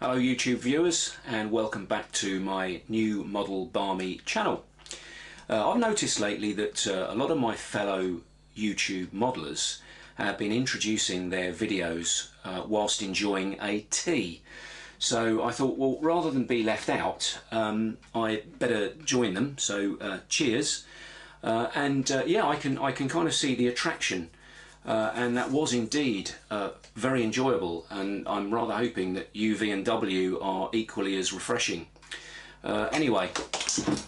Hello YouTube viewers and welcome back to my new model Barmy channel. Uh, I've noticed lately that uh, a lot of my fellow YouTube modelers have been introducing their videos uh, whilst enjoying a tea. So I thought, well, rather than be left out, um, I better join them. So uh, cheers. Uh, and uh, yeah, I can I can kind of see the attraction uh, and that was indeed uh, very enjoyable and I'm rather hoping that UV and W are equally as refreshing. Uh, anyway,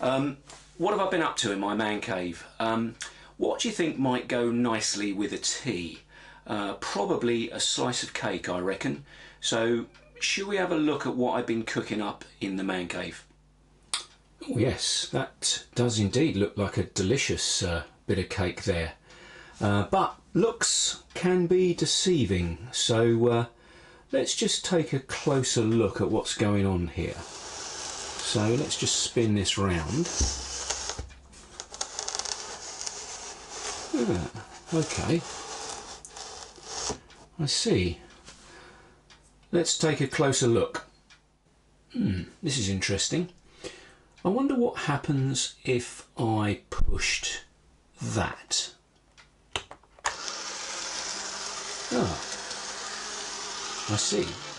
um, what have I been up to in my man cave? Um, what do you think might go nicely with a tea? Uh, probably a slice of cake I reckon. So should we have a look at what I've been cooking up in the man cave? Oh yes, that does indeed look like a delicious uh, bit of cake there. Uh, but looks can be deceiving, so uh, let's just take a closer look at what's going on here. So let's just spin this round. Ah, okay. I see. Let's take a closer look. Hmm, this is interesting. I wonder what happens if I pushed that. Oh, I see.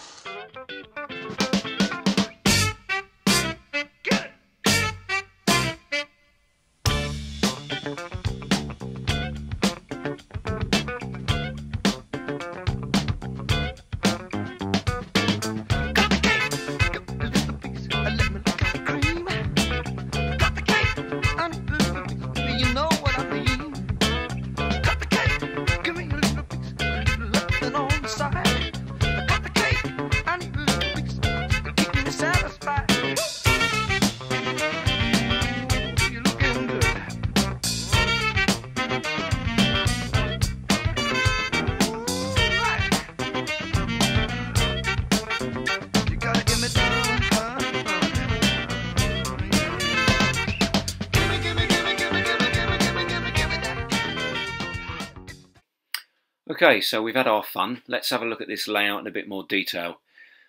Okay, so we've had our fun. Let's have a look at this layout in a bit more detail.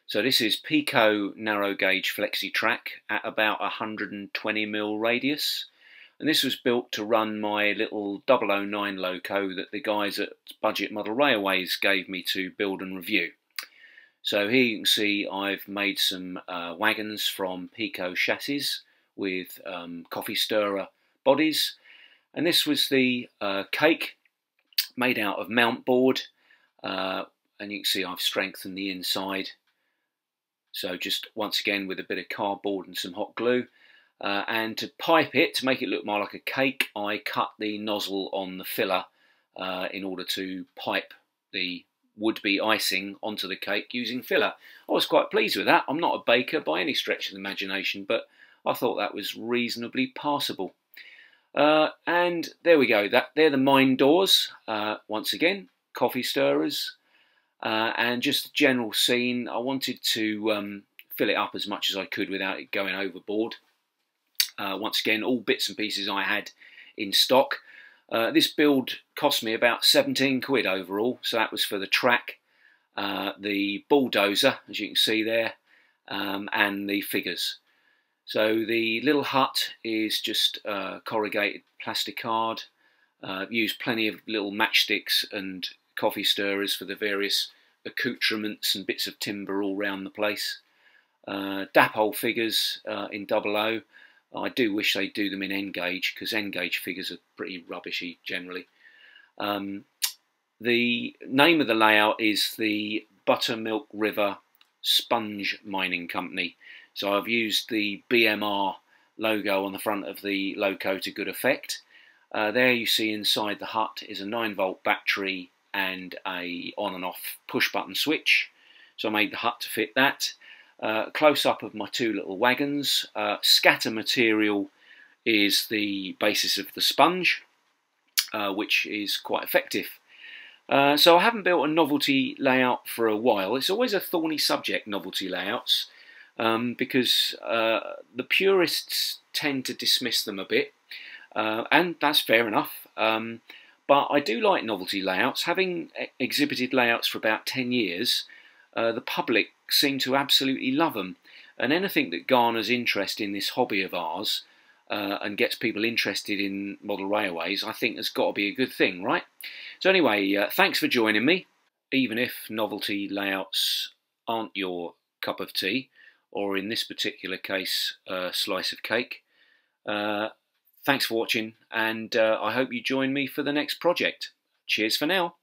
So this is Peco narrow gauge flexi track at about 120 mil radius. And this was built to run my little 009 loco that the guys at Budget Model Railways gave me to build and review. So here you can see I've made some uh, wagons from Peco chassis with um, coffee stirrer bodies. And this was the uh, cake made out of mount board uh, and you can see I've strengthened the inside so just once again with a bit of cardboard and some hot glue uh, and to pipe it to make it look more like a cake I cut the nozzle on the filler uh, in order to pipe the would-be icing onto the cake using filler. I was quite pleased with that. I'm not a baker by any stretch of the imagination but I thought that was reasonably passable. Uh, and there we go. That They're the mine doors. Uh, once again, coffee stirrers. Uh, and just the general scene. I wanted to um, fill it up as much as I could without it going overboard. Uh, once again, all bits and pieces I had in stock. Uh, this build cost me about 17 quid overall. So that was for the track, uh, the bulldozer, as you can see there, um, and the figures. So the little hut is just uh, corrugated plastic card. Uh, used plenty of little matchsticks and coffee stirrers for the various accoutrements and bits of timber all round the place. Uh, Dapol figures uh, in double O. I do wish they'd do them in N gauge because N gauge figures are pretty rubbishy generally. Um, the name of the layout is the Buttermilk River Sponge Mining Company. So I've used the BMR logo on the front of the loco to good effect. Uh, there you see inside the hut is a 9 volt battery and a on and off push button switch. So I made the hut to fit that. Uh, close up of my two little wagons. Uh, scatter material is the basis of the sponge, uh, which is quite effective. Uh, so I haven't built a novelty layout for a while. It's always a thorny subject, novelty layouts um, because uh, the purists tend to dismiss them a bit, uh, and that's fair enough. Um, but I do like novelty layouts. Having exhibited layouts for about 10 years, uh, the public seem to absolutely love them. And anything that garners interest in this hobby of ours uh, and gets people interested in model railways, I think has got to be a good thing, right? So anyway, uh, thanks for joining me. Even if novelty layouts aren't your cup of tea, or in this particular case, a slice of cake. Uh, thanks for watching, and uh, I hope you join me for the next project. Cheers for now.